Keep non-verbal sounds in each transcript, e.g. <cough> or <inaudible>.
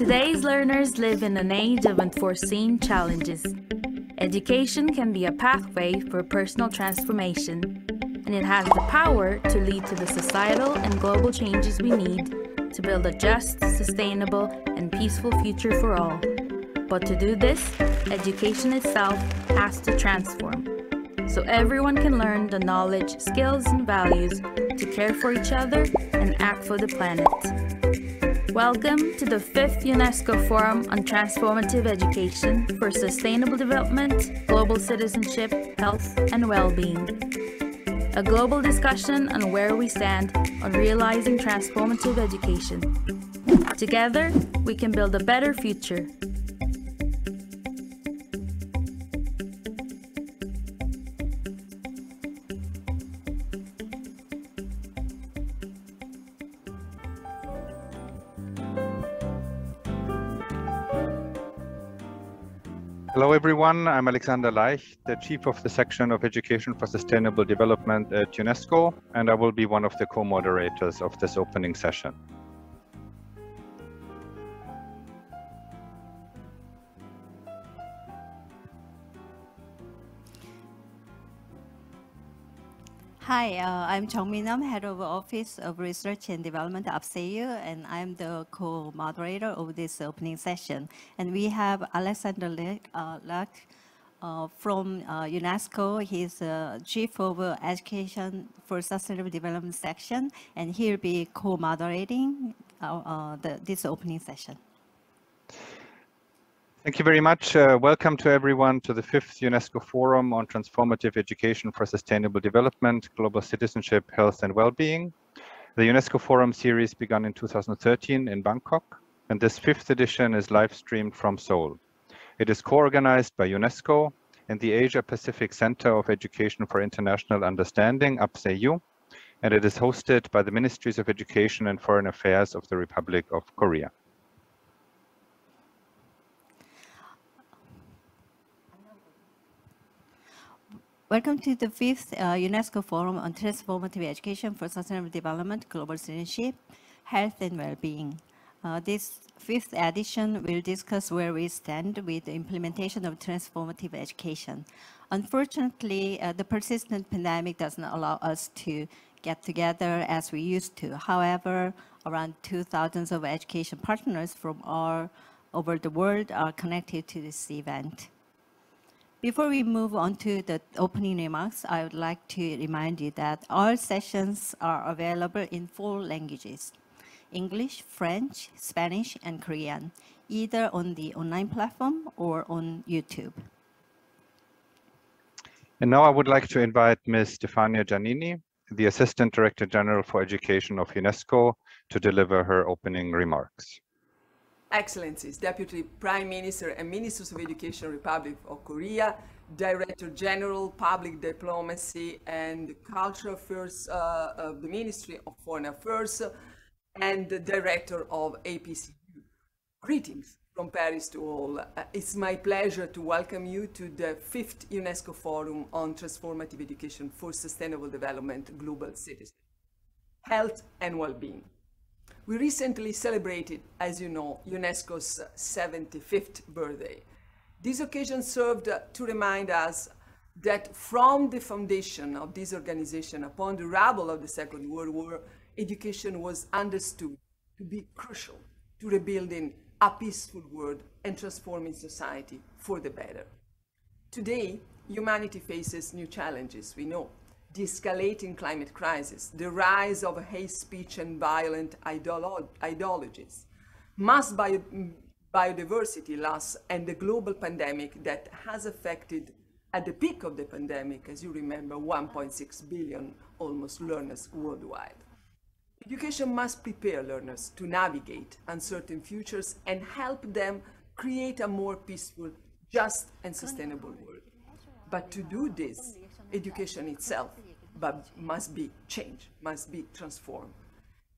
Today's learners live in an age of unforeseen challenges. Education can be a pathway for personal transformation, and it has the power to lead to the societal and global changes we need to build a just, sustainable, and peaceful future for all. But to do this, education itself has to transform so everyone can learn the knowledge, skills, and values to care for each other and act for the planet. Welcome to the fifth UNESCO Forum on Transformative Education for Sustainable Development, Global Citizenship, Health, and Well-being. A global discussion on where we stand on realizing transformative education. Together, we can build a better future Hello, everyone. I'm Alexander Leicht, the Chief of the Section of Education for Sustainable Development at UNESCO, and I will be one of the co-moderators of this opening session. Hi, uh, I'm Chong Min Nam, Head of Office of Research and Development of APCEIU, and I'm the co-moderator of this opening session. And we have Alexander Luck uh, uh, from uh, UNESCO. He's uh, Chief of Education for Sustainable Development section, and he'll be co-moderating uh, this opening session. Thank you very much. Uh, welcome to everyone to the fifth UNESCO Forum on Transformative Education for Sustainable Development, Global Citizenship, Health and Well-being. The UNESCO Forum series began in 2013 in Bangkok, and this fifth edition is live streamed from Seoul. It is co-organized by UNESCO and the Asia Pacific Center of Education for International Understanding, APCEIU, and it is hosted by the Ministries of Education and Foreign Affairs of the Republic of Korea. Welcome to the fifth uh, UNESCO Forum on Transformative Education for Sustainable Development, Global Citizenship, Health and Well-being. Uh, this fifth edition will discuss where we stand with the implementation of transformative education. Unfortunately, uh, the persistent pandemic doesn't allow us to get together as we used to. However, around 2,000 of education partners from all over the world are connected to this event. Before we move on to the opening remarks, I would like to remind you that all sessions are available in four languages, English, French, Spanish, and Korean, either on the online platform or on YouTube. And now I would like to invite Ms. Stefania Giannini, the Assistant Director General for Education of UNESCO, to deliver her opening remarks. Excellencies, Deputy Prime Minister and Ministers of Education Republic of Korea, Director General Public Diplomacy and Cultural Affairs uh, of the Ministry of Foreign Affairs, and the Director of APCEIU. Greetings from Paris to all. Uh, it's my pleasure to welcome you to the fifth UNESCO Forum on Transformative Education for Sustainable Development Global Citizenship, Health and Well-being. We recently celebrated, as you know, UNESCO's 75th birthday. This occasion served to remind us that from the foundation of this organization, upon the rubble of the Second World War, education was understood to be crucial to rebuilding a peaceful world and transforming society for the better. Today, humanity faces new challenges, we know the escalating climate crisis, the rise of hate speech and violent ideolo ideologies, mass bio biodiversity loss, and the global pandemic that has affected, at the peak of the pandemic, as you remember, 1.6 billion almost learners worldwide. Education must prepare learners to navigate uncertain futures and help them create a more peaceful, just, and sustainable world. But to do this, education itself but must be changed, must be transformed.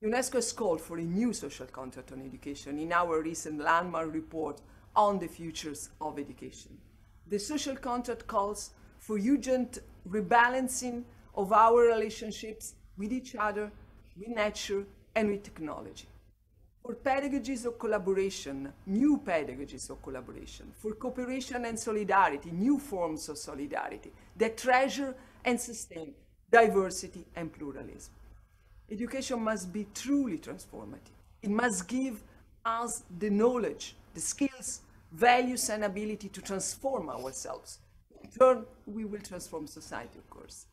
UNESCO has called for a new social contract on education in our recent landmark report on the futures of education. The social contract calls for urgent rebalancing of our relationships with each other, with nature, and with technology. For pedagogies of collaboration, new pedagogies of collaboration, for cooperation and solidarity, new forms of solidarity that treasure and sustain diversity and pluralism. Education must be truly transformative. It must give us the knowledge, the skills, values, and ability to transform ourselves. In turn, we will transform society, of course.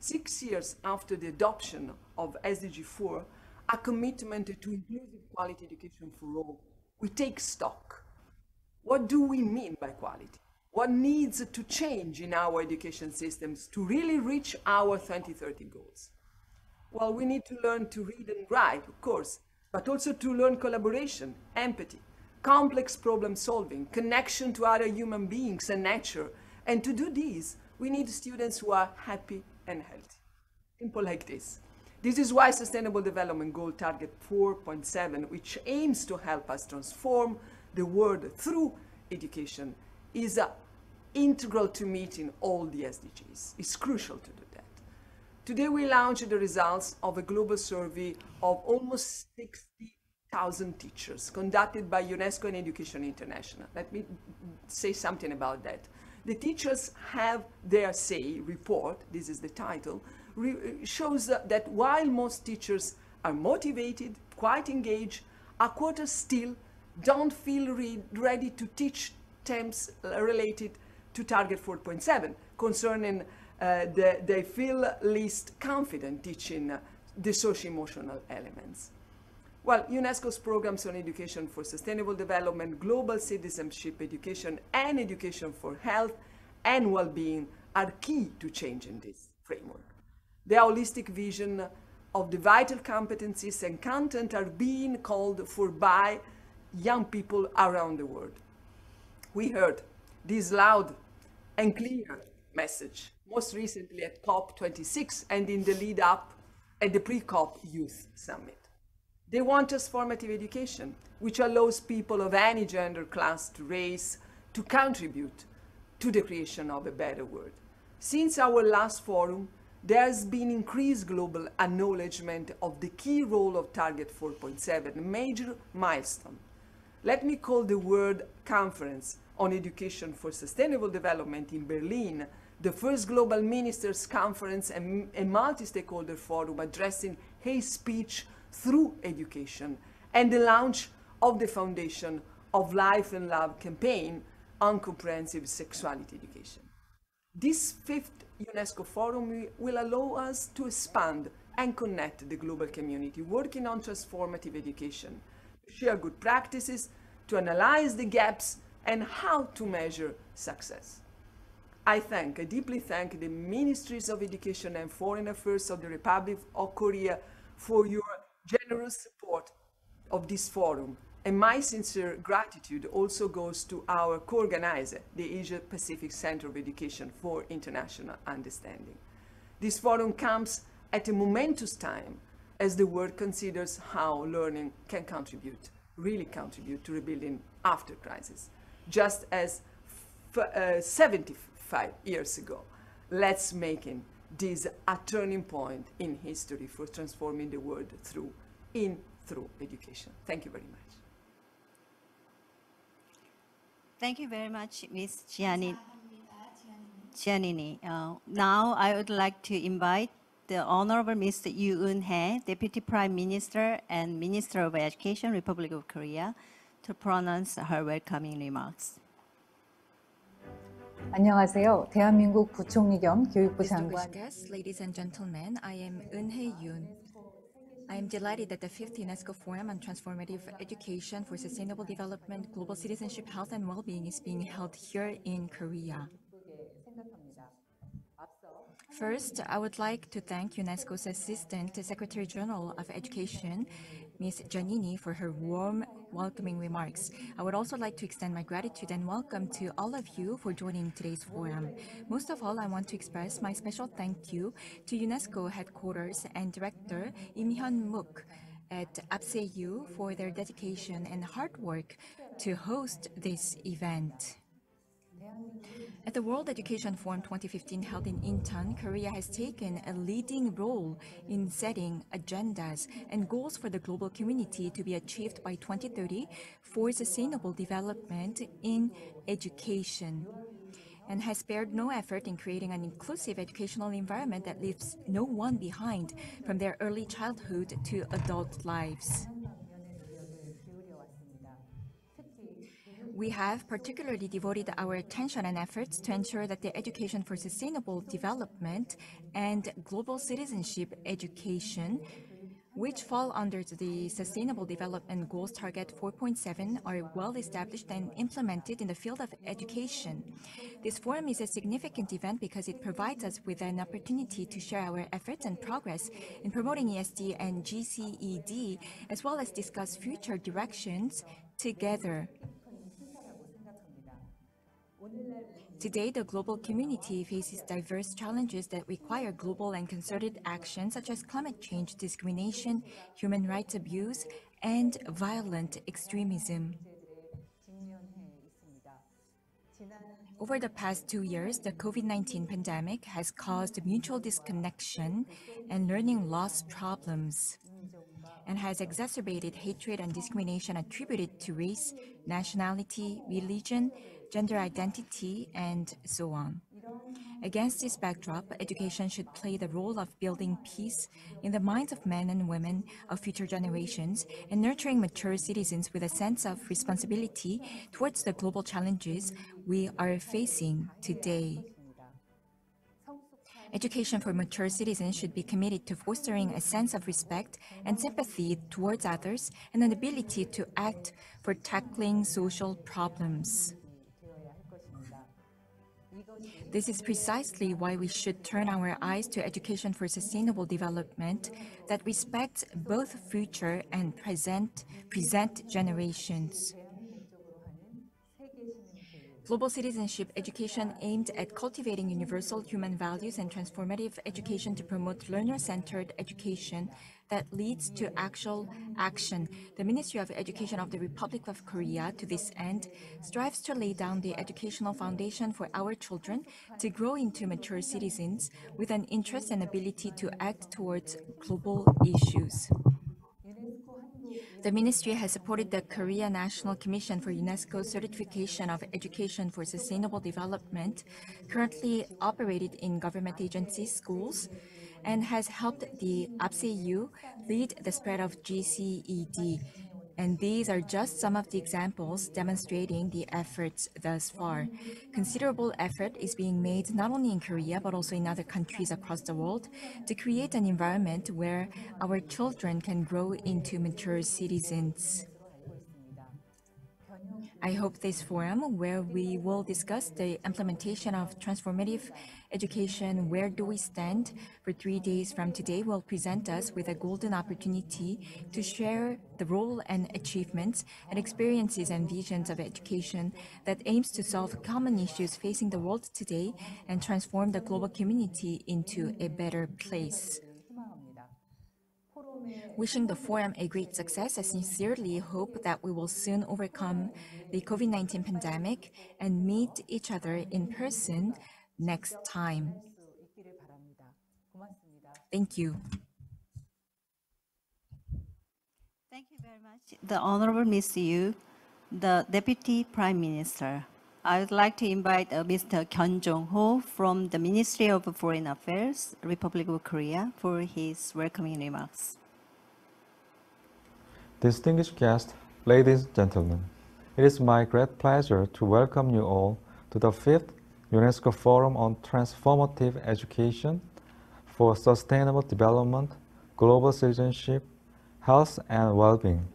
Six years after the adoption of SDG 4, a commitment to inclusive quality education for all, we take stock. What do we mean by quality? What needs to change in our education systems to really reach our 2030 goals? Well, we need to learn to read and write, of course, but also to learn collaboration, empathy, complex problem solving, connection to other human beings and nature. And to do this, we need students who are happy and healthy. Simple like this. This is why Sustainable Development Goal Target 4.7, which aims to help us transform the world through education, is uh, integral to meeting all the SDGs. It's crucial to do that. Today we launched the results of a global survey of almost 60,000 teachers conducted by UNESCO and Education International. Let me say something about that. The teachers have their say report, this is the title, shows that while most teachers are motivated, quite engaged, a quarter still don't feel re ready to teach terms related to target 4.7 concerning uh, the, they feel least confident teaching uh, the socio-emotional elements. Well, UNESCO's programs on education for sustainable development, global citizenship education, and education for health and well-being are key to changing this framework. The holistic vision of the vital competencies and content are being called for by young people around the world. We heard this loud and clear message most recently at COP26 and in the lead up at the pre-COP Youth Summit. They want transformative education, which allows people of any gender, class, to race to contribute to the creation of a better world. Since our last forum, there has been increased global acknowledgement of the key role of Target 4.7, a major milestone. Let me call the World Conference on Education for Sustainable Development in Berlin the first global ministers conference and a multi-stakeholder forum addressing hate speech through education and the launch of the foundation of Life and Love campaign on comprehensive sexuality education. This fifth UNESCO Forum will allow us to expand and connect the global community working on transformative education, to share good practices, to analyze the gaps, and how to measure success. I thank, I deeply thank the Ministries of Education and Foreign Affairs of the Republic of Korea for your generous support of this forum and my sincere gratitude also goes to our co-organizer, the Asia Pacific Center of Education for International Understanding. This forum comes at a momentous time as the world considers how learning can contribute, really contribute to rebuilding after crisis. Just as uh, 75 years ago, let's make this a turning point in history for transforming the world through in through education. Thank you very much. Thank you very much, Ms. Gianni, Giannini. Uh, now I would like to invite the Honorable Mr. Yoo Eun Hae, Deputy Prime Minister and Minister of Education, Republic of Korea, to pronounce her welcoming remarks. 안녕하세요. 대한민국 부총리 겸 교육부 장관. Ladies and gentlemen, I am Eun Hae Yoo, I am delighted that the fifth UNESCO Forum on Transformative Education for Sustainable Development, Global Citizenship, Health and Well-being is being held here in Korea. First, I would like to thank UNESCO's Assistant Secretary General of Education, Ms. Giannini, for her warm welcoming remarks. I would also like to extend my gratitude and welcome to all of you for joining today's forum. Most of all, I want to express my special thank you to UNESCO headquarters and director Im Hyun Mook at APCEIU for their dedication and hard work to host this event. At the World Education Forum 2015 held in Incheon, Korea has taken a leading role in setting agendas and goals for the global community to be achieved by 2030 for sustainable development in education and has spared no effort in creating an inclusive educational environment that leaves no one behind from their early childhood to adult lives. We have particularly devoted our attention and efforts to ensure that the education for sustainable development and global citizenship education which fall under the Sustainable Development Goals Target 4.7 are well established and implemented in the field of education. This forum is a significant event because it provides us with an opportunity to share our efforts and progress in promoting ESD and GCED, as well as discuss future directions together. Today, the global community faces diverse challenges that require global and concerted action, such as climate change, discrimination, human rights abuse, and violent extremism. Over the past two years, the COVID-19 pandemic has caused mutual disconnection and learning loss problems and has exacerbated hatred and discrimination attributed to race, nationality, religion, gender identity, and so on. Against this backdrop, education should play the role of building peace in the minds of men and women of future generations and nurturing mature citizens with a sense of responsibility towards the global challenges we are facing today. Education for mature citizens should be committed to fostering a sense of respect and sympathy towards others and an ability to act for tackling social problems. This is precisely why we should turn our eyes to education for sustainable development that respects both future and present, present generations. Global citizenship education aimed at cultivating universal human values and transformative education to promote learner-centered education that leads to actual action. The Ministry of Education of the Republic of Korea, to this end, strives to lay down the educational foundation for our children to grow into mature citizens with an interest and ability to act towards global issues. The ministry has supported the Korea National Commission for UNESCO Certification of Education for Sustainable Development, currently operated in government agencies, schools, and has helped the APCEIU lead the spread of GCED. And these are just some of the examples demonstrating the efforts thus far. Considerable effort is being made not only in Korea, but also in other countries across the world to create an environment where our children can grow into mature citizens. I hope this forum, where we will discuss the implementation of transformative education, where do we stand, for three days from today, will present us with a golden opportunity to share the role and achievements and experiences and visions of education that aims to solve common issues facing the world today and transform the global community into a better place. Wishing the forum a great success, I sincerely hope that we will soon overcome the COVID-19 pandemic and meet each other in person next time. Thank you. Thank you very much. The Honorable Ms. Yu, the Deputy Prime Minister. I would like to invite uh, Mr. Kyun Jong-ho from the Ministry of Foreign Affairs, Republic of Korea, for his welcoming remarks. Distinguished guests, ladies and gentlemen, it is my great pleasure to welcome you all to the fifth UNESCO Forum on Transformative Education for Sustainable Development, Global Citizenship, Health and Well-being.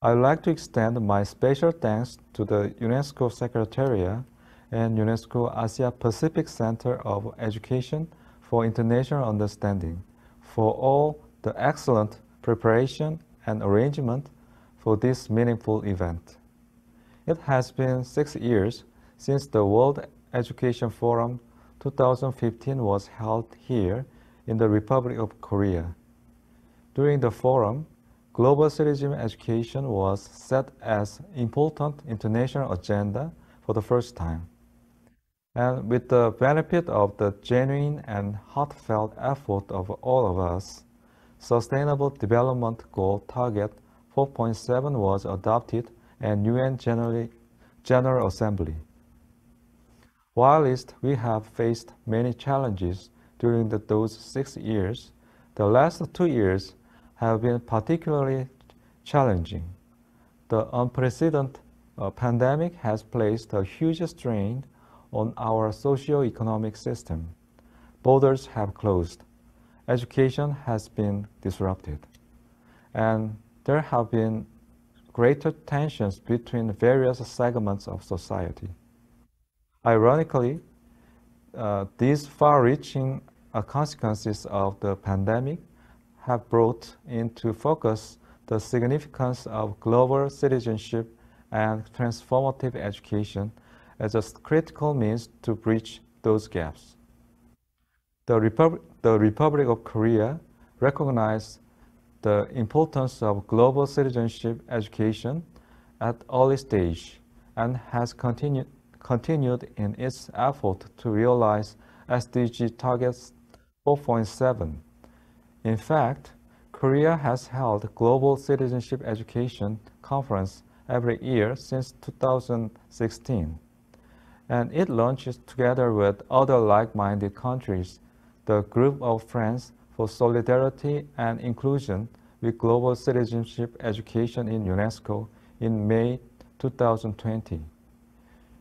I would like to extend my special thanks to the UNESCO Secretariat and UNESCO Asia Pacific Center of Education for International Understanding for all the excellent preparation and arrangement for this meaningful event. It has been six years since the World Education Forum 2015 was held here in the Republic of Korea. During the forum, global citizen education was set as important international agenda for the first time. And with the benefit of the genuine and heartfelt effort of all of us, Sustainable Development Goal Target 4.7 was adopted at UN General, General Assembly. Whilst we have faced many challenges during the, those six years, the last two years have been particularly challenging. The unprecedented uh, pandemic has placed a huge strain on our socio-economic system. Borders have closed. Education has been disrupted. And there have been greater tensions between various segments of society. Ironically, uh, these far-reaching uh, consequences of the pandemic have brought into focus the significance of global citizenship and transformative education as a critical means to bridge those gaps. The, Repub the Republic of Korea recognized the importance of global citizenship education at early stage and has continued, continued in its effort to realize SDG targets 4.7. In fact, Korea has held Global Citizenship Education Conference every year since 2016. And it launches together with other like-minded countries the Group of Friends for Solidarity and Inclusion with Global Citizenship Education in UNESCO in May 2020.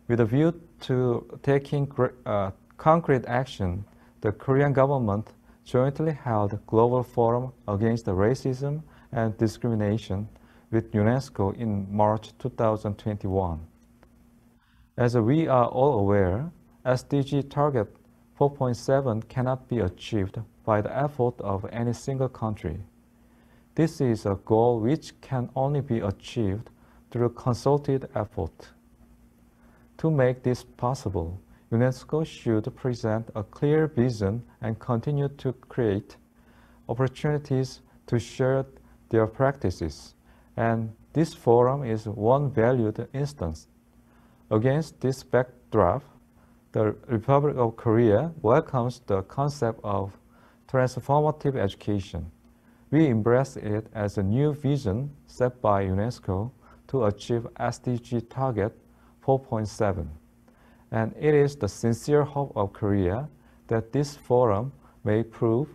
With a view to taking uh, concrete action, the Korean government jointly held Global Forum Against Racism and Discrimination with UNESCO in March 2021. As we are all aware, SDG target 4.7 cannot be achieved by the effort of any single country. This is a goal which can only be achieved through consulted effort. To make this possible, UNESCO should present a clear vision and continue to create opportunities to share their practices and this forum is one valued instance. Against this backdrop, the Republic of Korea welcomes the concept of transformative education. We embrace it as a new vision set by UNESCO to achieve SDG target 4.7. And it is the sincere hope of Korea that this forum may prove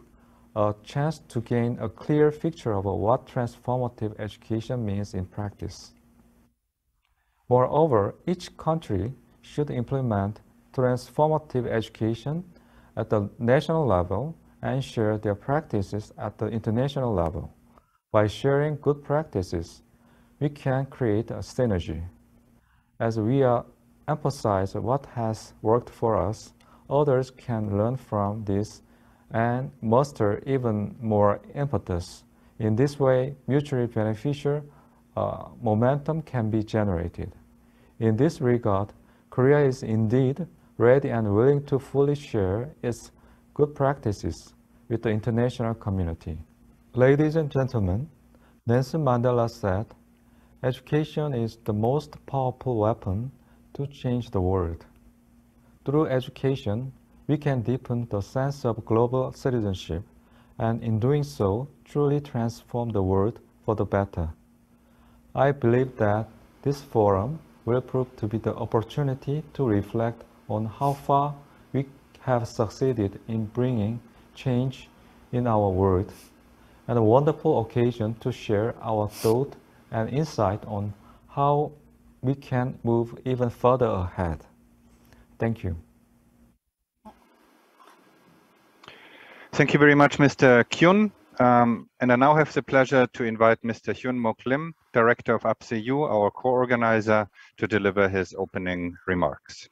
a chance to gain a clear picture of what transformative education means in practice. Moreover, each country should implement transformative education at the national level and share their practices at the international level. By sharing good practices, we can create a synergy. As we emphasize what has worked for us, others can learn from this and muster even more impetus. In this way, mutually beneficial uh, momentum can be generated. In this regard, Korea is indeed ready and willing to fully share its good practices with the international community. Ladies and gentlemen, Nelson Mandela said, education is the most powerful weapon to change the world. Through education, we can deepen the sense of global citizenship and in doing so, truly transform the world for the better. I believe that this forum will prove to be the opportunity to reflect on how far we have succeeded in bringing change in our world and a wonderful occasion to share our thought and insight on how we can move even further ahead. Thank you. Thank you very much, Mr. Kyun. Um, and I now have the pleasure to invite Mr. Hyun Mook Lim, Director of APCEIU, our co-organizer, to deliver his opening remarks.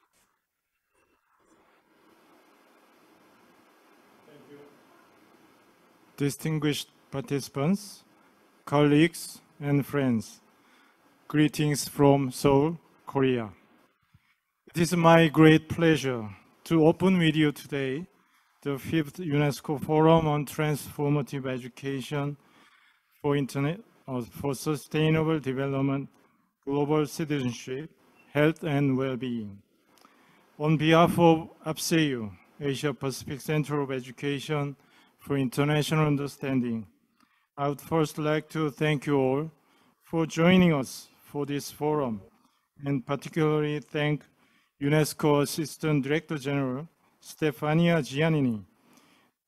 Thank you. Distinguished participants, colleagues, and friends, greetings from Seoul, Korea. It is my great pleasure to open with you today the fifth UNESCO Forum on Transformative Education for, Internet, uh, for Sustainable Development, Global Citizenship, Health and Well-being. On behalf of APCEIU, Asia Pacific Center of Education for International Understanding, I would first like to thank you all for joining us for this forum, and particularly thank UNESCO Assistant Director General Stefania Giannini,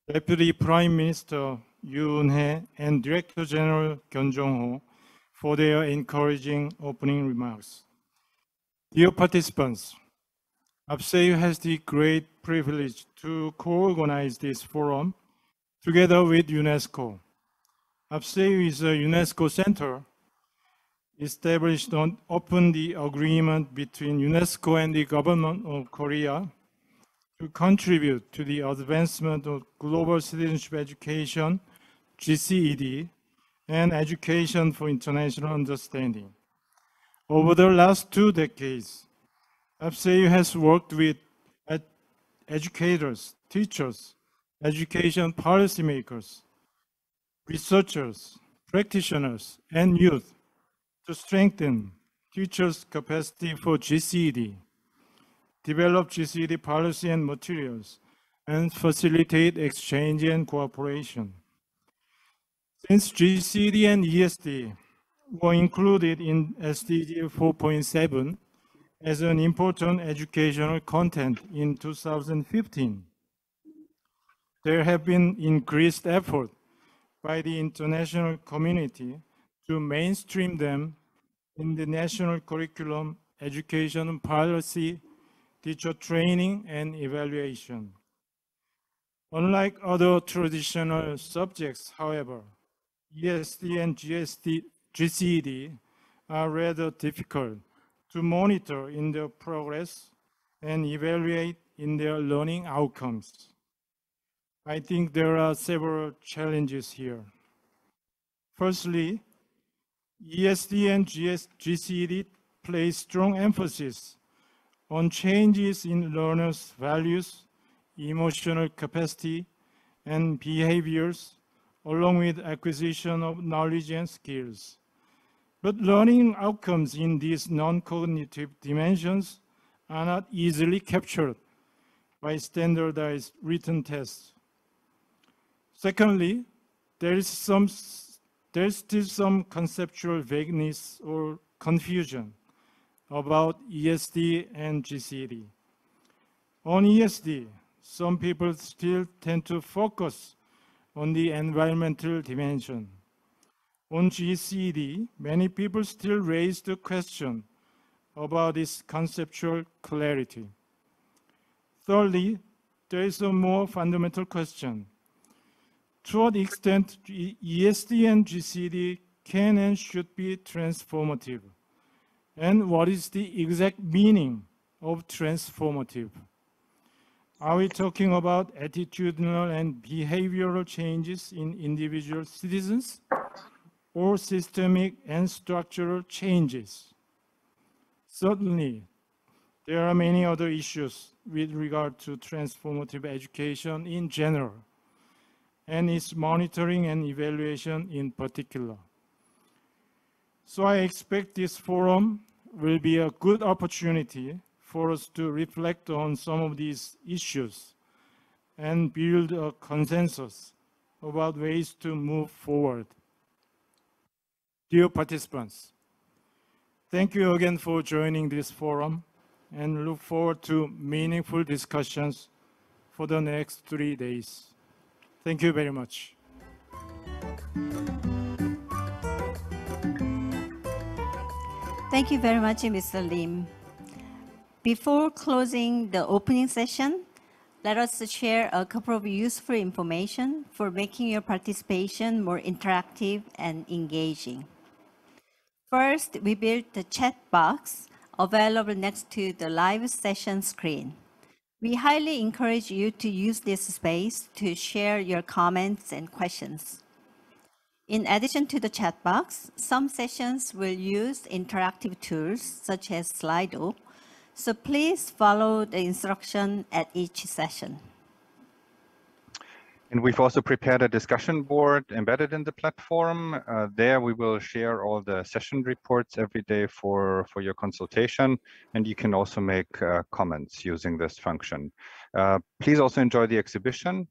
Deputy Prime Minister Yoon Hee, and Director General Kyun Jong-ho for their encouraging opening remarks. Dear participants, APCEIU has the great privilege to co-organize this forum together with UNESCO. APCEIU is a UNESCO center established on upon the agreement between UNESCO and the government of Korea to contribute to the advancement of global citizenship education, GCED, and education for international understanding. Over the last two decades, APCEIU has worked with ed educators, teachers, education policymakers, researchers, practitioners, and youth to strengthen teachers' capacity for GCED, develop GCED policy and materials, and facilitate exchange and cooperation. Since GCED and ESD were included in SDG 4.7 as an important educational content in 2015, there have been increased effort by the international community to mainstream them in the national curriculum, education policy, teacher training, and evaluation. Unlike other traditional subjects, however, ESD and GSD, GCED are rather difficult to monitor in their progress and evaluate in their learning outcomes. I think there are several challenges here. Firstly, ESD and GS, place strong emphasis on changes in learners' values, emotional capacity, and behaviors, along with acquisition of knowledge and skills. But learning outcomes in these non-cognitive dimensions are not easily captured by standardized written tests. Secondly, there is some there's still some conceptual vagueness or confusion about ESD and GCED. On ESD, some people still tend to focus on the environmental dimension. On GCED, many people still raise the question about its conceptual clarity. Thirdly, there is a more fundamental question to what extent ESD and GCED can and should be transformative, and what is the exact meaning of transformative. Are we talking about attitudinal and behavioral changes in individual citizens or systemic and structural changes? Certainly, there are many other issues with regard to transformative education in general and its monitoring and evaluation in particular. So I expect this forum will be a good opportunity for us to reflect on some of these issues and build a consensus about ways to move forward. Dear participants, thank you again for joining this forum and look forward to meaningful discussions for the next three days. Thank you very much. Thank you very much, Mr. Lim. Before closing the opening session, let us share a couple of useful information for making your participation more interactive and engaging. First, we built the chat box available next to the live session screen. We highly encourage you to use this space to share your comments and questions. In addition to the chat box, some sessions will use interactive tools such as Slido, so please follow the instruction at each session. And we've also prepared a discussion board embedded in the platform. Uh, there we will share all the session reports every day for, for your consultation. And you can also make uh, comments using this function. Uh, please also enjoy the exhibition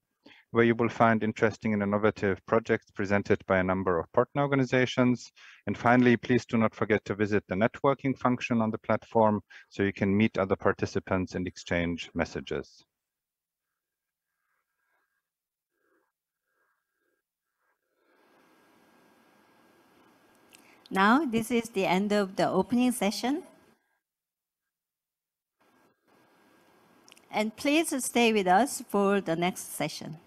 where you will find interesting and innovative projects presented by a number of partner organizations. And finally, please do not forget to visit the networking function on the platform so you can meet other participants and exchange messages. Now, this is the end of the opening session. And please stay with us for the next session.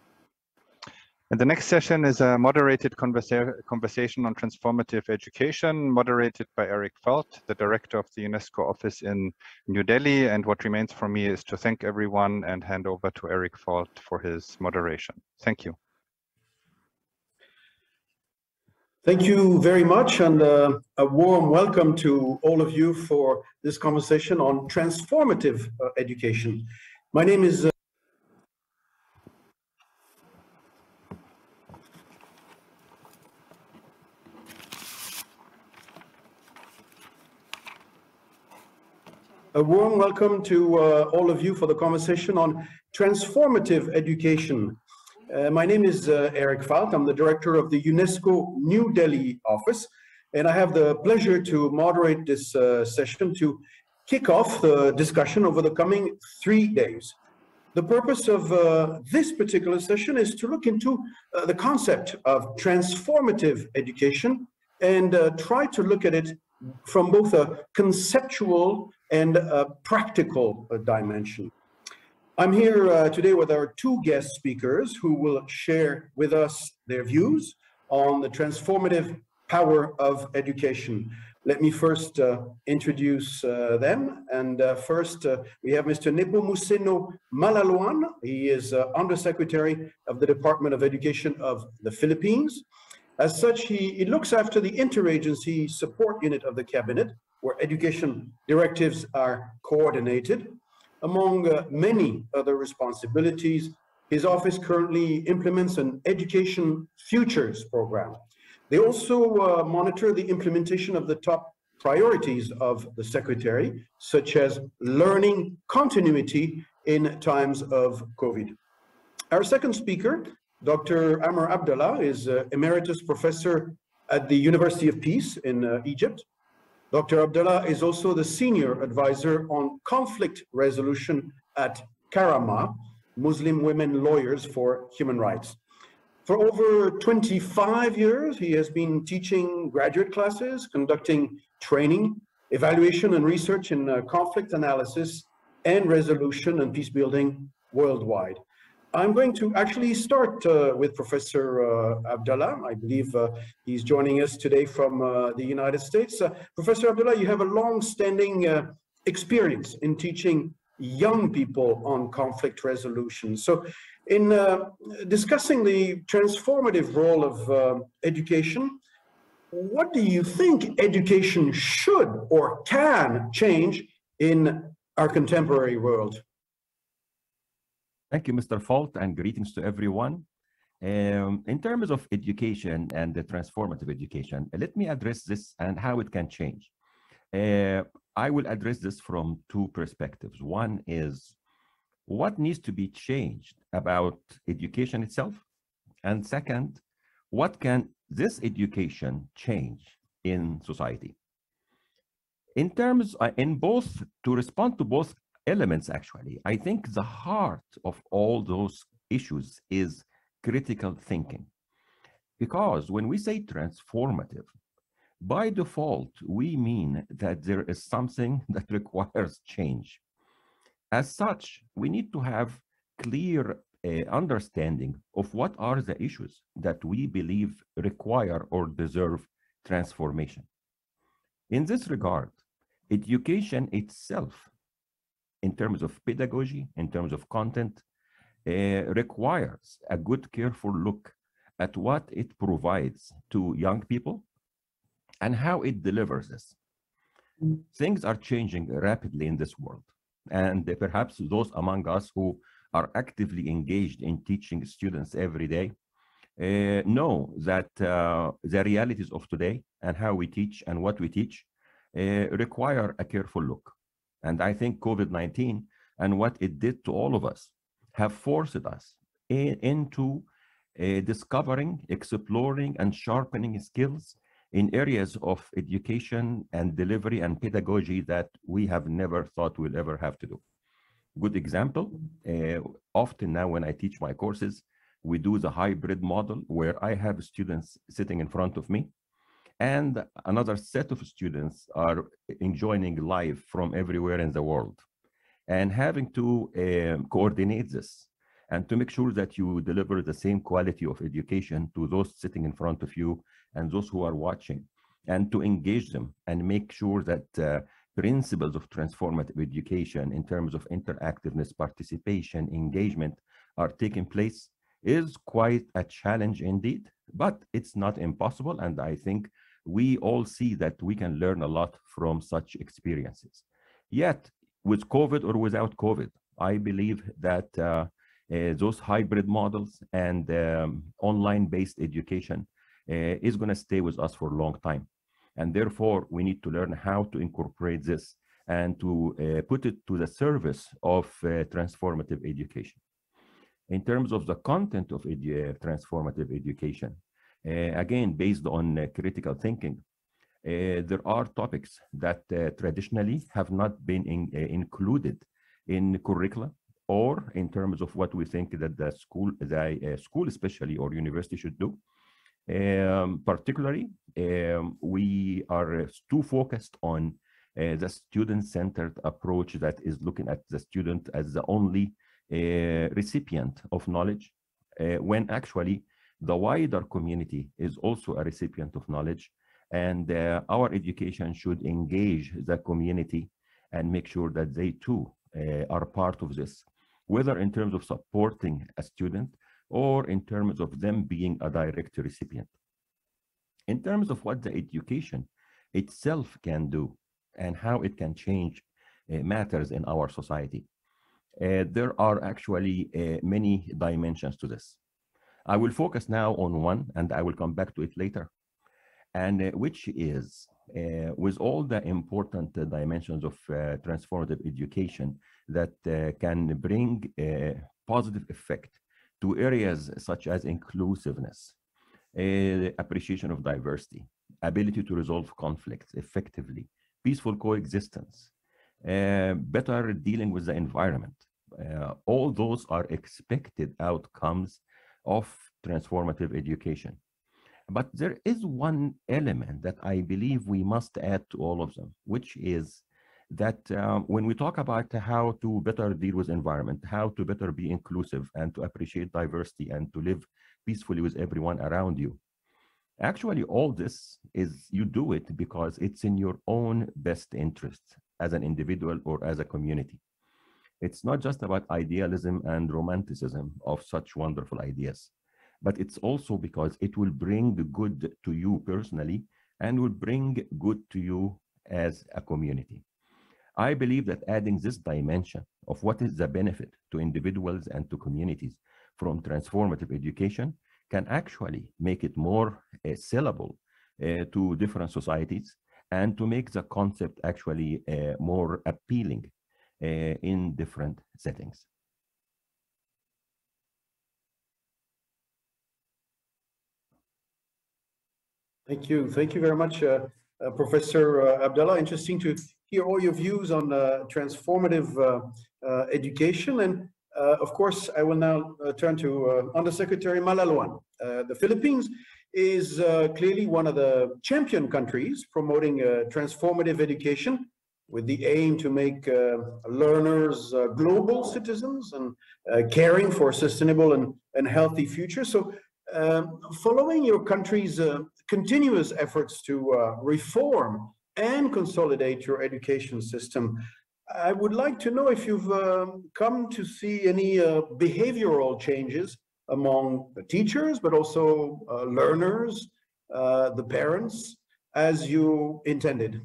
And the next session is a moderated conversa conversation on transformative education, moderated by Eric Falt, the director of the UNESCO office in New Delhi. And what remains for me is to thank everyone and hand over to Eric Falt for his moderation. Thank you. Thank you very much and uh, a warm welcome to all of you for this conversation on transformative uh, education. My name is uh, A warm welcome to uh, all of you for the conversation on transformative education. Uh, my name is uh, Eric Falt. I'm the director of the UNESCO New Delhi office, and I have the pleasure to moderate this uh, session to kick off the discussion over the coming three days. The purpose of uh, this particular session is to look into uh, the concept of transformative education and uh, try to look at it from both a conceptual and a practical dimension. I'm here uh, today with our two guest speakers who will share with us their views on the transformative power of education. Let me first uh, introduce uh, them. And uh, first, uh, we have Mr. Nepomuceno Malaluan. He is uh, Undersecretary of the Department of Education of the Philippines. As such, he, he looks after the interagency support unit of the cabinet, where education directives are coordinated. Among uh, many other responsibilities, his office currently implements an education futures program. They also uh, monitor the implementation of the top priorities of the secretary, such as learning continuity in times of COVID. Our second speaker, Dr. Amr Abdalla, is uh, emeritus professor at the University of Peace in uh, Egypt. Dr. Abdalla is also the senior advisor on conflict resolution at Karama, Muslim Women Lawyers for Human Rights. For over 25 years, he has been teaching graduate classes, conducting training, evaluation and research in uh, conflict analysis and resolution and peace building worldwide. I'm going to actually start uh, with Professor uh, Abdalla. I believe uh, he's joining us today from uh, the United States. Uh, Professor Abdalla, you have a long-standing uh, experience in teaching young people on conflict resolution. So in discussing the transformative role of education, what do you think education should or can change in our contemporary world? Thank you, Mr. Falt, and greetings to everyone. Um, in terms of education and the transformative education, let me address this and how it can change. Uh, I will address this from two perspectives. One is what needs to be changed about education itself? And second, what can this education change in society? In terms, uh, in both, to respond to both elements actually. I think the heart of all those issues is critical thinking. Because when we say transformative by default we mean that there is something <laughs> that requires change. As such we need to have clear uh, understanding of what are the issues that we believe require or deserve transformation. In this regard education itself in terms of pedagogy, in terms of content, uh, requires a good, careful look at what it provides to young people and how it delivers this. Things are changing rapidly in this world. And perhaps those among us who are actively engaged in teaching students every day uh, know that uh, the realities of today and how we teach and what we teach uh, require a careful look. And I think COVID-19 and what it did to all of us have forced us in, into uh, discovering, exploring, and sharpening skills in areas of education and delivery and pedagogy that we have never thought we'll ever have to do. Good example, uh, often now when I teach my courses, we do the hybrid model where I have students sitting in front of me and another set of students are enjoying live from everywhere in the world and having to um, coordinate this and to make sure that you deliver the same quality of education to those sitting in front of you and those who are watching and to engage them and make sure that uh, principles of transformative education in terms of interactiveness, participation, engagement are taking place is quite a challenge indeed, but it's not impossible. And I think we all see that we can learn a lot from such experiences. Yet, with COVID or without COVID, I believe that uh, uh, those hybrid models and um, online-based education uh, is going to stay with us for a long time. And therefore, we need to learn how to incorporate this and to uh, put it to the service of uh, transformative education in terms of the content of edu uh, transformative education, again, based on uh, critical thinking, there are topics that traditionally have not been in, included in curricula or in terms of what we think that the school, the school especially or university should do. Um, particularly, um, we are too focused on uh, the student-centered approach that is looking at the student as the only a recipient of knowledge uh, when actually the wider community is also a recipient of knowledge and uh, our education should engage the community and make sure that they too uh, are part of this whether in terms of supporting a student or in terms of them being a direct recipient in terms of what the education itself can do and how it can change uh, matters in our society uh, there are actually uh, many dimensions to this. I will focus now on one, and I will come back to it later, and uh, which is uh, with all the important uh, dimensions of uh, transformative education that can bring a positive effect to areas such as inclusiveness, appreciation of diversity, ability to resolve conflicts effectively, peaceful coexistence, uh, better dealing with the environment. Uh, all those are expected outcomes of transformative education. But there is one element that I believe we must add to all of them, which is that um, when we talk about how to better deal with environment, how to better be inclusive and to appreciate diversity and to live peacefully with everyone around you, actually all this is you do it because it's in your own best interest as an individual or as a community. It's not just about idealism and romanticism of such wonderful ideas, but it's also because it will bring good to you personally and will bring good to you as a community. I believe that adding this dimension of what is the benefit to individuals and to communities from transformative education can actually make it more uh, sellable uh, to different societies and to make the concept actually uh, more appealing in different settings. Thank you. Thank you very much, uh, uh, Professor uh, Abdalla. Interesting to hear all your views on uh, transformative uh, education. And of course, I will now turn to Undersecretary Malaluan. the Philippines is clearly one of the champion countries promoting transformative education with the aim to make uh, learners uh, global citizens and uh, caring for a sustainable and, and healthy future. So um, following your country's uh, continuous efforts to uh, reform and consolidate your education system, I would like to know if you've um, come to see any uh, behavioral changes among the teachers, but also learners, the parents, as you intended.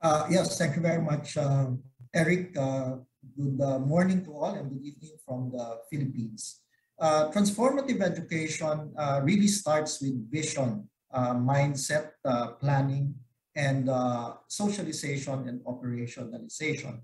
Uh, yes, thank you very much, uh, Eric. Uh, Good uh, morning to all and good evening from the Philippines. Uh, transformative education uh, really starts with vision, mindset, planning, and socialization and operationalization.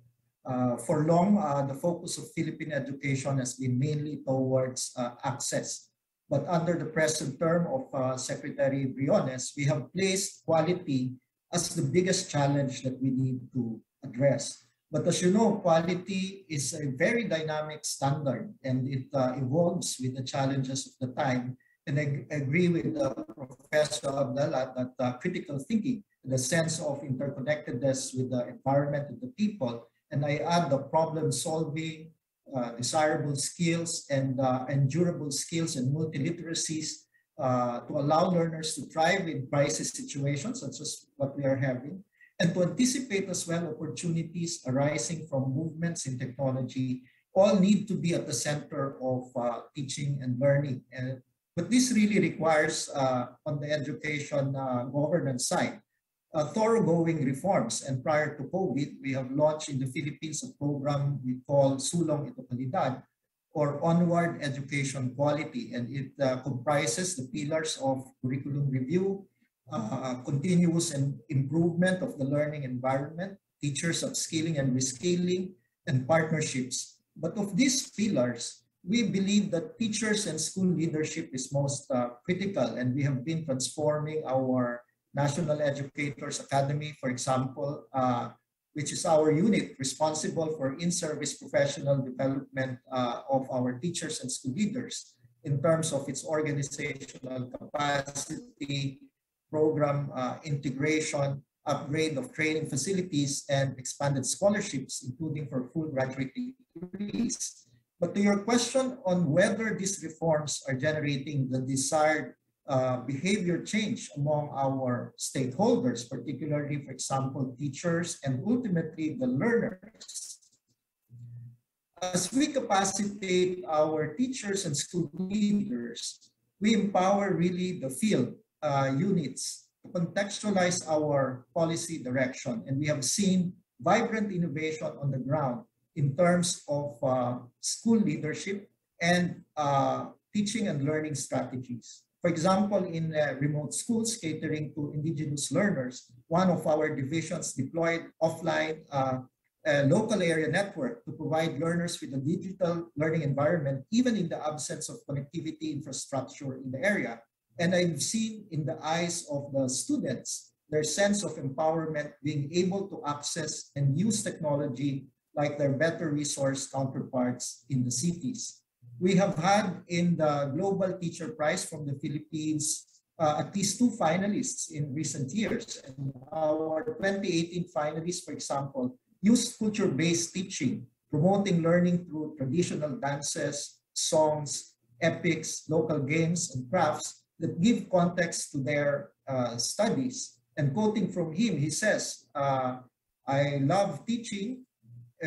for long, the focus of Philippine education has been mainly towards access. But under the present term of Secretary Briones, we have placed quality as the biggest challenge that we need to address. But as you know, quality is a very dynamic standard and it uh, evolves with the challenges of the time. And I agree with uh, Professor Abdalla that uh, critical thinking, the sense of interconnectedness with the environment and the people, and I add the problem solving, uh, desirable skills and, uh, and durable skills and multiliteracies uh, to allow learners to thrive in crisis situations such as what we are having and to anticipate as well opportunities arising from movements in technology all need to be at the center of uh, teaching and learning. And, but this really requires, uh, on the education uh, governance side, uh, thoroughgoing reforms. And prior to COVID, we have launched in the Philippines a program we call Sulong Ito or Onward Education Quality. And it uh, comprises the pillars of curriculum review, uh, continuous and improvement of the learning environment, teachers upskilling and reskilling, and partnerships. But of these pillars, we believe that teachers and school leadership is most uh, critical, and we have been transforming our National Educators Academy, for example, uh, which is our unit responsible for in-service professional development uh, of our teachers and school leaders in terms of its organizational capacity, program uh, integration, upgrade of training facilities, and expanded scholarships, including for full graduate degrees. But to your question on whether these reforms are generating the desired uh, behavior change among our stakeholders, particularly, for example, teachers and ultimately the learners. As we capacitate our teachers and school leaders, we empower really the field uh, units to contextualize our policy direction. And we have seen vibrant innovation on the ground in terms of uh, school leadership and uh, teaching and learning strategies. For example, in uh, remote schools catering to indigenous learners, one of our divisions deployed offline uh, local area network to provide learners with a digital learning environment, even in the absence of connectivity infrastructure in the area. And I've seen in the eyes of the students their sense of empowerment, being able to access and use technology like their better resource counterparts in the cities. We have had in the Global Teacher Prize from the Philippines uh, at least two finalists in recent years. And our 2018 finalists, for example, used culture-based teaching, promoting learning through traditional dances, songs, epics, local games, and crafts that give context to their uh, studies. And quoting from him, he says, uh, I love teaching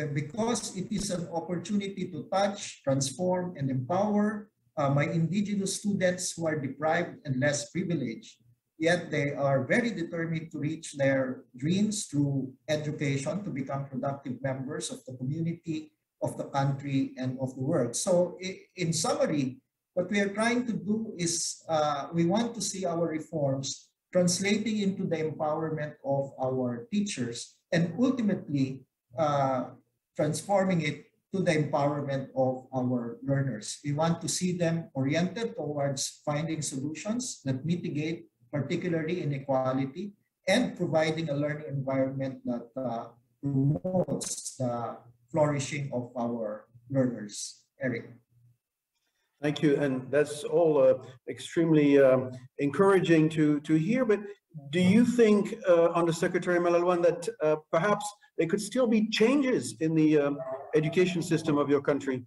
because it is an opportunity to touch, transform, and empower uh, my indigenous students who are deprived and less privileged. Yet they are very determined to reach their dreams through education to become productive members of the community, of the country, and of the world. So in summary, what we are trying to do is uh, we want to see our reforms translating into the empowerment of our teachers and ultimately uh, transforming it to the empowerment of our learners. We want to see them oriented towards finding solutions that mitigate particularly inequality and providing a learning environment that uh, promotes the flourishing of our learners. Eric. Thank you, and that's all uh, extremely um, encouraging to to hear. But do you think, uh, Undersecretary Malaluan, that uh, perhaps there could still be changes in the um, education system of your country?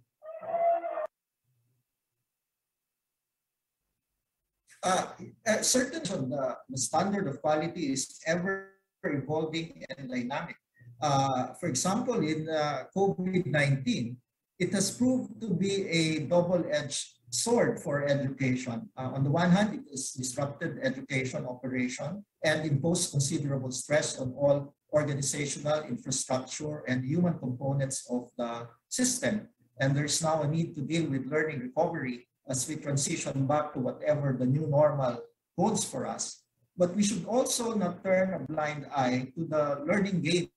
Uh, uh certain the, the standard of quality is ever evolving and dynamic. Uh, for example, in uh, COVID-19, it has proved to be a double-edged sword for education. Uh, on the one hand, it has disrupted education operation and imposed considerable stress on all organizational infrastructure and human components of the system. And there's now a need to deal with learning recovery as we transition back to whatever the new normal holds for us. But we should also not turn a blind eye to the learning gains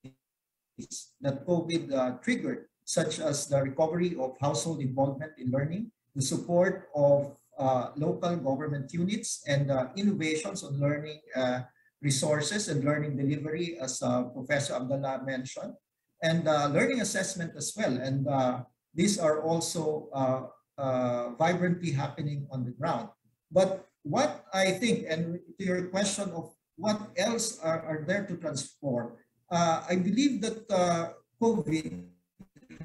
that COVID uh, triggered, such as the recovery of household involvement in learning, the support of uh, local government units, and uh, innovations on learning uh, resources and learning delivery, as uh, Professor Abdalla mentioned, and uh, learning assessment as well. And these are also vibrantly happening on the ground. But what I think, and to your question of what else are, are there to transform, uh, I believe that uh, COVID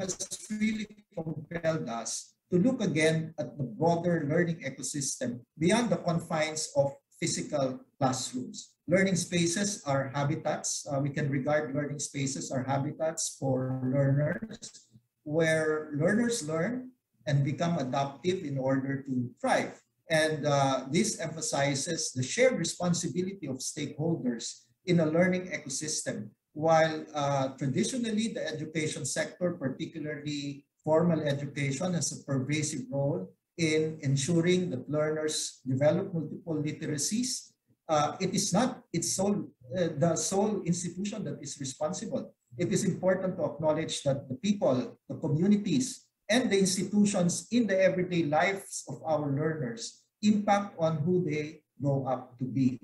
has really compelled us to look again at the broader learning ecosystem beyond the confines of physical classrooms. Learning spaces are habitats. Uh, we can regard learning spaces are habitats for learners where learners learn and become adaptive in order to thrive. And uh, this emphasizes the shared responsibility of stakeholders in a learning ecosystem. While uh, traditionally the education sector, particularly formal education, has a pervasive role in ensuring that learners develop multiple literacies, uh, it is not its sole, uh, the sole institution that is responsible. It is important to acknowledge that the people, the communities, and the institutions in the everyday lives of our learners impact on who they grow up to be.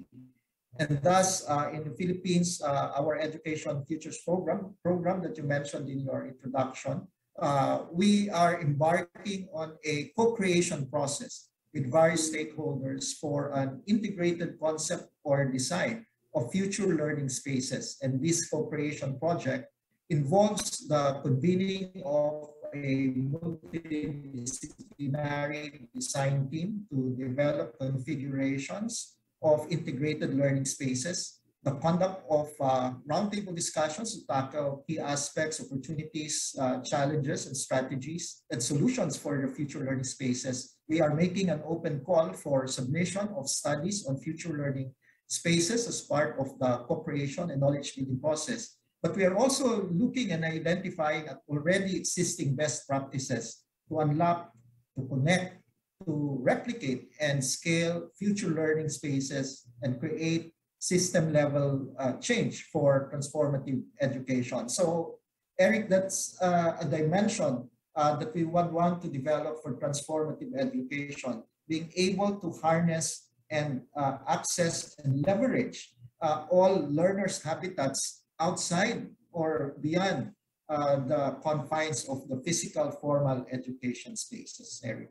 And thus, uh, in the Philippines, uh, our Education Futures program, program that you mentioned in your introduction, uh, we are embarking on a co-creation process with various stakeholders for an integrated concept or design of future learning spaces. And this co-creation project involves the convening of a multidisciplinary design team to develop configurations of integrated learning spaces, the conduct of uh, roundtable discussions to tackle key aspects, opportunities, uh, challenges, and strategies and solutions for the future learning spaces. We are making an open call for submission of studies on future learning spaces as part of the cooperation and knowledge building process. But we are also looking and identifying already existing best practices to unlock, to connect, to replicate and scale future learning spaces and create system level uh, change for transformative education. So Eric, that's uh, a dimension uh, that we would want to develop for transformative education, being able to harness and uh, access and leverage uh, all learners' habitats outside or beyond uh, the confines of the physical formal education spaces area.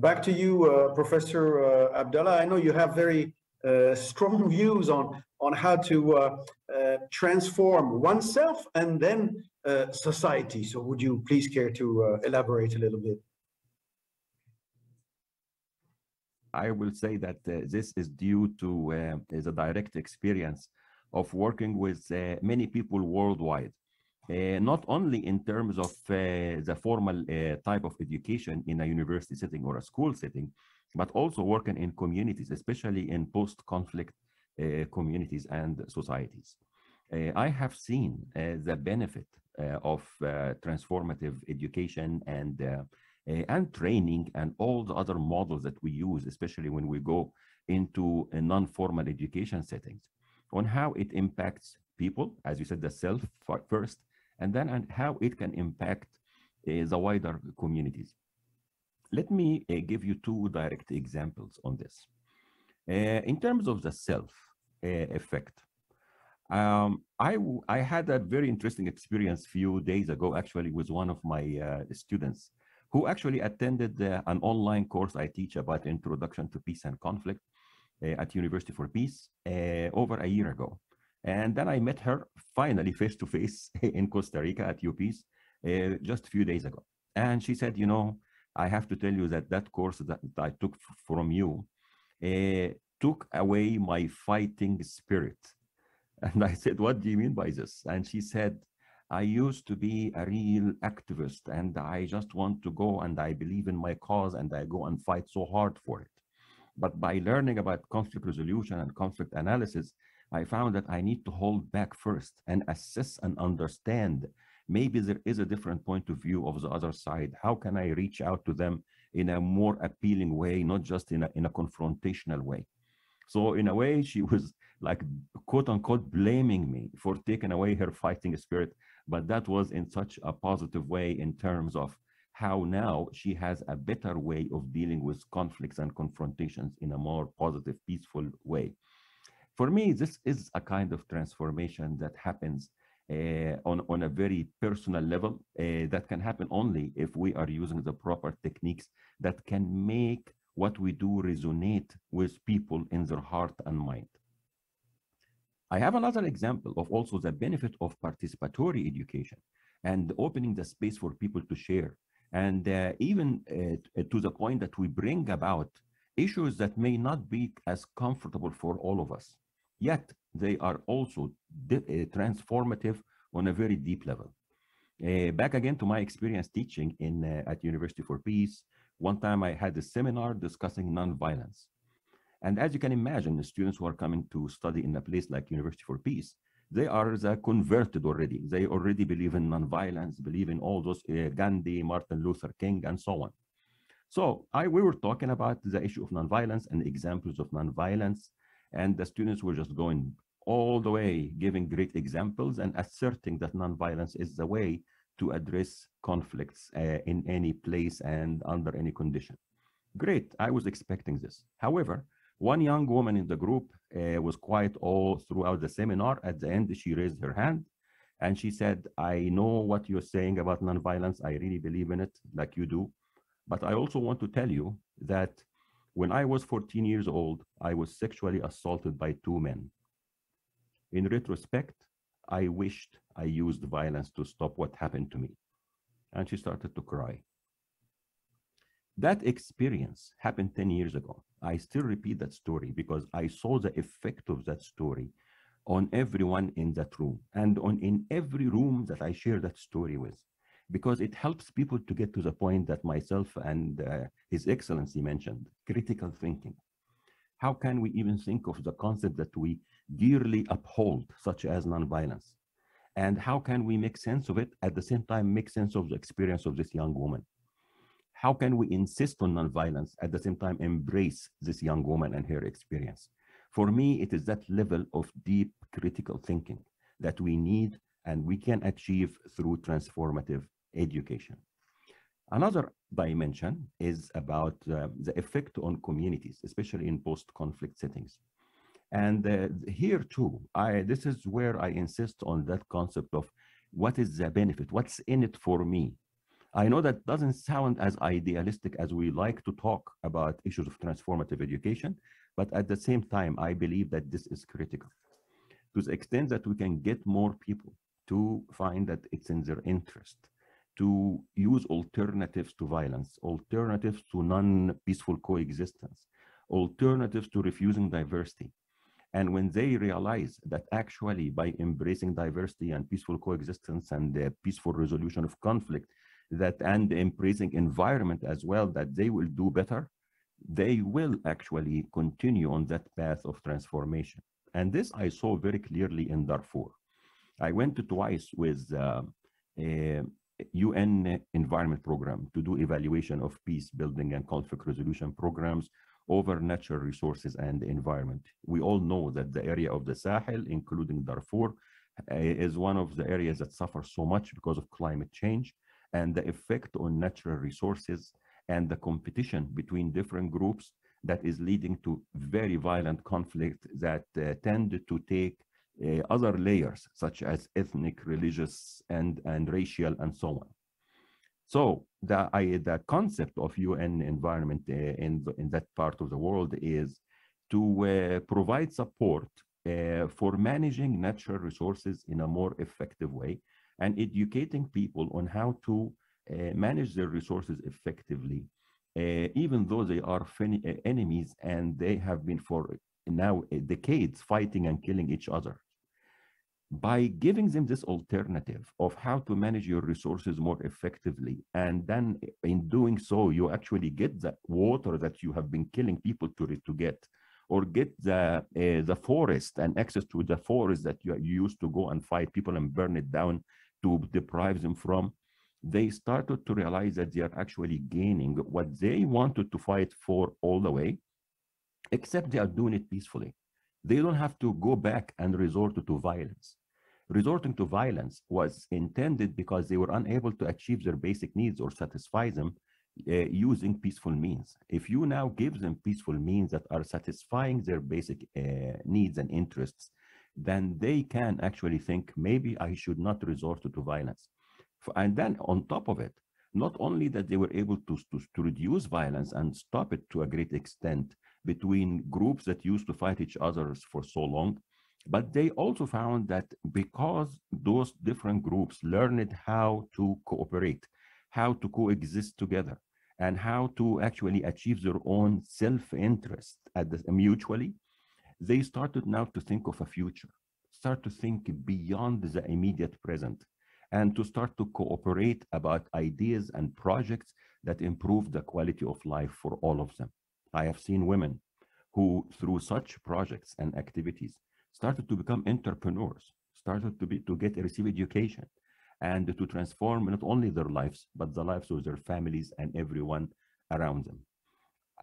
Back to you, uh, Professor uh, Abdalla. I know you have very uh, strong <laughs> views on, on how to uh, uh, transform oneself and then society. So would you please care to elaborate a little bit? I will say that uh, this is due to uh, the direct experience of working with uh, many people worldwide. Uh, not only in terms of uh, the formal uh, type of education in a university setting or a school setting, but also working in communities, especially in post-conflict communities and societies. I have seen the benefit of transformative education and uh, and training and all the other models that we use, especially when we go into non-formal education settings, on how it impacts people, as you said, the self first, and then and how it can impact uh, the wider communities. Let me uh, give you two direct examples on this. Uh, in terms of the self effect, um, I, I had a very interesting experience a few days ago, actually, with one of my students who actually attended an online course I teach about Introduction to Peace and Conflict at University for Peace over a year ago. And then I met her finally face to face in Costa Rica at UPEACE uh, just a few days ago. And she said, you know, I have to tell you that that course that I took from you uh, took away my fighting spirit. <laughs> And I said, what do you mean by this? And she said, I used to be a real activist and I just want to go and I believe in my cause and I go and fight so hard for it. But by learning about conflict resolution and conflict analysis, I found that I need to hold back first and assess and understand. Maybe there is a different point of view of the other side. How can I reach out to them in a more appealing way, not just in a, in a confrontational way? So in a way, she was like quote unquote blaming me for taking away her fighting spirit. But that was in such a positive way in terms of how now she has a better way of dealing with conflicts and confrontations in a more positive, peaceful way. For me, this is a kind of transformation that happens uh, on, on a very personal level uh, that can happen only if we are using the proper techniques that can make what we do resonate with people in their heart and mind. I have another example of also the benefit of participatory education and opening the space for people to share. And uh, even to the point that we bring about issues that may not be as comfortable for all of us, yet they are also uh, transformative on a very deep level. Uh, back again to my experience teaching in uh, at University for Peace, one time I had a seminar discussing nonviolence. And as you can imagine, the students who are coming to study in a place like University for Peace, they are converted already. They already believe in nonviolence, believe in all those Gandhi, Martin Luther King, and so on. So I, we were talking about the issue of nonviolence and examples of nonviolence, and the students were just going all the way, giving great examples and asserting that nonviolence is the way to address conflicts uh, in any place and under any condition. Great, I was expecting this. However, one young woman in the group uh, was quiet all throughout the seminar. At the end, she raised her hand and she said, I know what you're saying about nonviolence. I really believe in it like you do. But I also want to tell you that when I was 14 years old, I was sexually assaulted by two men. In retrospect, I wished I used violence to stop what happened to me. And she started to cry. That experience happened 10 years ago. I still repeat that story because I saw the effect of that story on everyone in that room and on in every room that I share that story with because it helps people to get to the point that myself and uh, his excellency mentioned critical thinking. How can we even think of the concept that we dearly uphold such as nonviolence? And how can we make sense of it at the same time make sense of the experience of this young woman? How can we insist on nonviolence at the same time embrace this young woman and her experience? For me, it is that level of deep critical thinking that we need and we can achieve through transformative education. Another dimension is about uh, the effect on communities, especially in post-conflict settings. And uh, here too, I, this is where I insist on that concept of what is the benefit, what's in it for me I know that doesn't sound as idealistic as we like to talk about issues of transformative education, but at the same time, I believe that this is critical to the extent that we can get more people to find that it's in their interest to use alternatives to violence, alternatives to non-peaceful coexistence, alternatives to refusing diversity. And when they realize that actually by embracing diversity and peaceful coexistence and the peaceful resolution of conflict, that and embracing environment as well that they will do better they will actually continue on that path of transformation and this i saw very clearly in darfur i went twice with uh, a un environment program to do evaluation of peace building and conflict resolution programs over natural resources and environment. We all know that the area of the sahel including darfur uh, is one of the areas that suffer so much because of climate change and the effect on natural resources and the competition between different groups that is leading to very violent conflict that uh, tend to take other layers such as ethnic, religious, and, and racial, and so on. So the, I, the concept of UN environment uh, in, in that part of the world is to uh, provide support uh, for managing natural resources in a more effective way and educating people on how to uh, manage their resources effectively, uh, even though they are uh, enemies and they have been for now decades fighting and killing each other. by giving them this alternative of how to manage your resources more effectively and then in doing so you actually get the water that you have been killing people to, to get or get the uh, the forest and access to the forest that you, you used to go and fight people and burn it down to deprive them from they started to realize that they are actually gaining what they wanted to fight for all the way except they are doing it peacefully they don't have to go back and resort to violence resorting to violence was intended because they were unable to achieve their basic needs or satisfy them uh, using peaceful means. If you now give them peaceful means that are satisfying their basic uh, needs and interests, then they can actually think maybe I should not resort to, to violence. And then on top of it, not only that they were able to, to, to reduce violence and stop it to a great extent between groups that used to fight each other for so long, but they also found that because those different groups learned how to cooperate, how to coexist together, and how to actually achieve their own self-interest at the, mutually, they started now to think of a future, start to think beyond the immediate present, and to start to cooperate about ideas and projects that improve the quality of life for all of them. I have seen women who, through such projects and activities, started to become entrepreneurs, started to be to get a receive education and to transform not only their lives, but the lives of their families and everyone around them.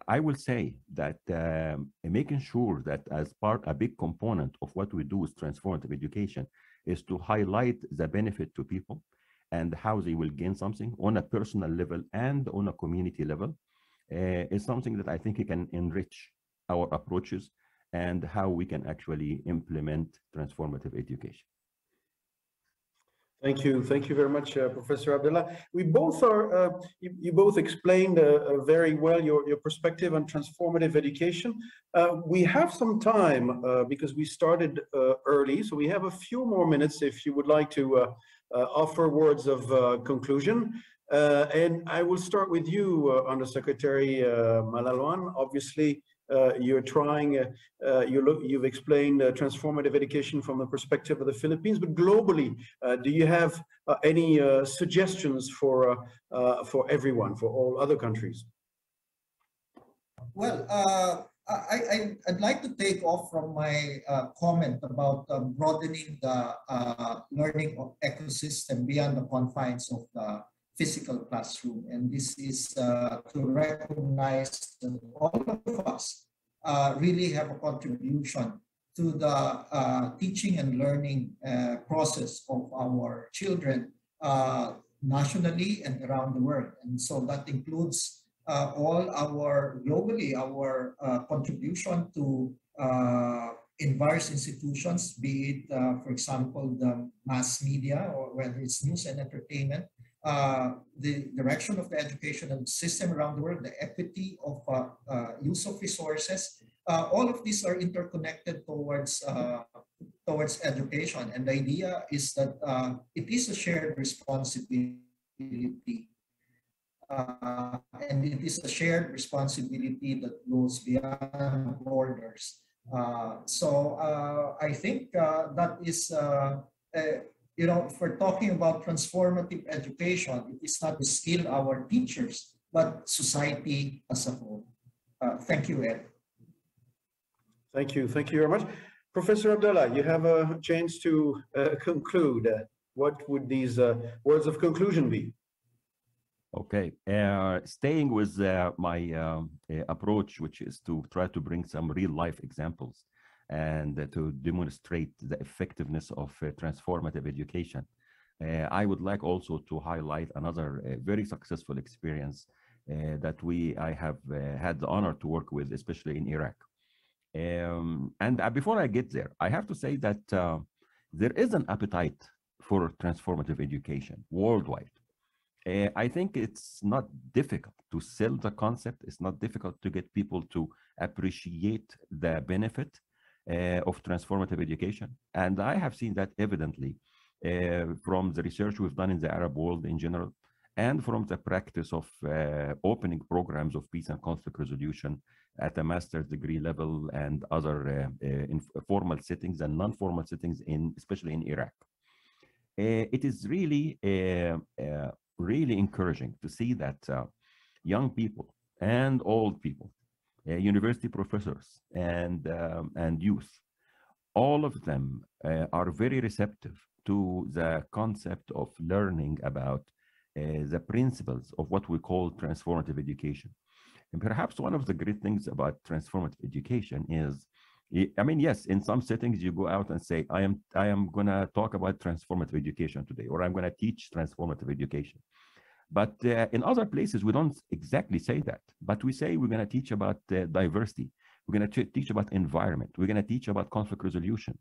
I will say that um, making sure that as part, a big component of what we do is transformative education is to highlight the benefit to people and how they will gain something on a personal level and on a community level is something that I think it can enrich our approaches and how we can actually implement transformative education. Thank you. Thank you very much, uh, Professor Abdalla. We both are, uh, you, you, both explained uh, uh very well your, your perspective on transformative education. Uh, we have some time uh, because we started early, so we have a few more minutes if you would like to offer words of conclusion. And I will start with you, Undersecretary Malaluan. Obviously, uh, you're trying, uh, uh, you look, you've explained transformative education from the perspective of the Philippines, but globally, do you have any suggestions for, for everyone, for all other countries? Well, I, would like to take off from my uh, comment about uh, broadening the uh, learning ecosystem beyond the confines of the physical classroom. And this is uh, to recognize that all of us uh, really have a contribution to the uh, teaching and learning uh, process of our children uh, nationally and around the world. And so that includes uh, all our, globally, our contribution to in various institutions, be it, uh, for example, the mass media or whether it's news and entertainment, uh, the direction of the educational system around the world, the equity of uh, uh, use of resources, uh, all of these are interconnected towards uh, towards education. And the idea is that uh, it is a shared responsibility. and it is a shared responsibility that goes beyond borders. so I think that is you know, if we're talking about transformative education, it is not to skill our teachers, but society as a whole. Uh, thank you, Ed. Thank you. Thank you very much. Professor Abdalla, you have a chance to uh, conclude. Uh, what would these uh, words of conclusion be? Okay, uh, staying with uh, my um, approach, which is to try to bring some real life examples and to demonstrate the effectiveness of uh, transformative education. Uh, I would like also to highlight another uh, very successful experience that we I have had the honor to work with, especially in Iraq. Um, and before I get there, I have to say that there is an appetite for transformative education worldwide. Uh, I think it's not difficult to sell the concept. It's not difficult to get people to appreciate the benefit Uh, of transformative education. And I have seen that evidently uh, from the research we've done in the Arab world in general, and from the practice of uh, opening programs of peace and conflict resolution at a master's degree level and other uh, uh, in formal settings and non-formal settings, in especially in Iraq. it is really really encouraging to see that young people and old people, uh, university professors and, um, and youth, all of them uh, are very receptive to the concept of learning about uh, the principles of what we call transformative education. And perhaps one of the great things about transformative education is, I mean, yes, in some settings you go out and say, I am, I am gonna talk about transformative education today, or I'm gonna teach transformative education. But uh, in other places, we don't exactly say that. But we say we're going to teach about uh, diversity. We're going to teach about environment. We're going to teach about conflict resolution.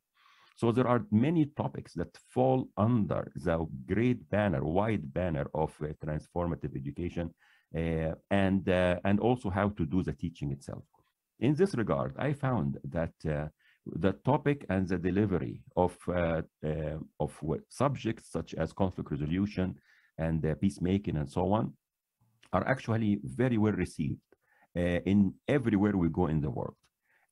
So there are many topics that fall under the great banner, wide banner of uh, transformative education, uh, and uh, and also how to do the teaching itself. In this regard, I found that uh, the topic and the delivery of of subjects such as conflict resolution, and uh, peacemaking and so on are actually very well received uh, in everywhere we go in the world.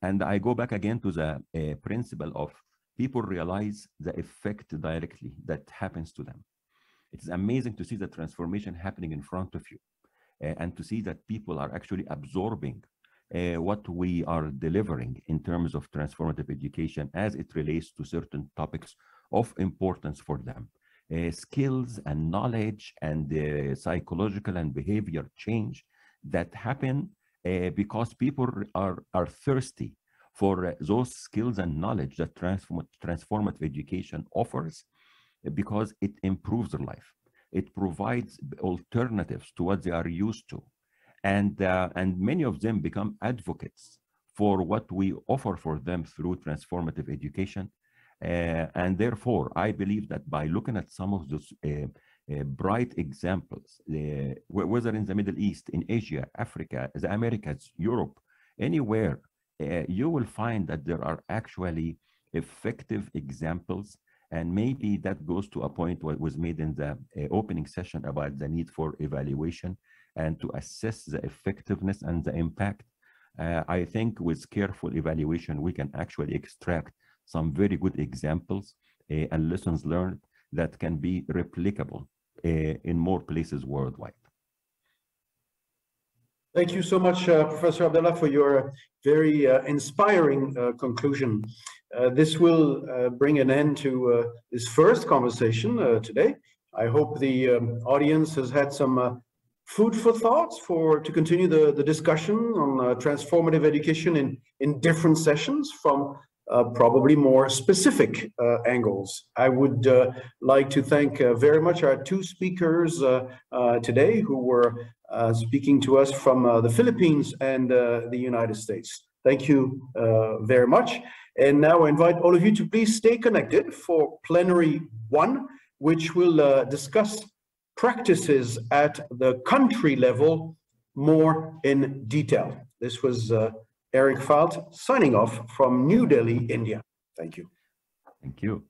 And I go back again to the uh, principle of people realize the effect directly that happens to them. It is amazing to see the transformation happening in front of you uh, and to see that people are actually absorbing uh, what we are delivering in terms of transformative education as it relates to certain topics of importance for them. Uh, skills and knowledge and uh, psychological and behavior change that happen uh, because people are, are thirsty for those skills and knowledge that transform, transformative education offers because it improves their life. It provides alternatives to what they are used to. And, uh, and many of them become advocates for what we offer for them through transformative education uh, and therefore, I believe that by looking at some of those uh, uh, bright examples, whether in the Middle East, in Asia, Africa, the Americas, Europe, anywhere, you will find that there are actually effective examples and maybe that goes to a point what was made in the uh, opening session about the need for evaluation and to assess the effectiveness and the impact. Uh, I think with careful evaluation, we can actually extract some very good examples uh, and lessons learned that can be replicable uh, in more places worldwide. Thank you so much, uh, Professor Abdalla, for your very uh, inspiring uh, conclusion. Uh, this will bring an end to this first conversation today. I hope the um, audience has had some food for thoughts for to continue the, the discussion on transformative education in, in different sessions from uh, probably more specific uh, angles. I would uh, like to thank uh, very much our two speakers uh, uh, today who were speaking to us from the Philippines and the United States. Thank you very much. And now I invite all of you to please stay connected for plenary one, which will discuss practices at the country level more in detail. This was Eric Falt signing off from New Delhi, India. Thank you. Thank you.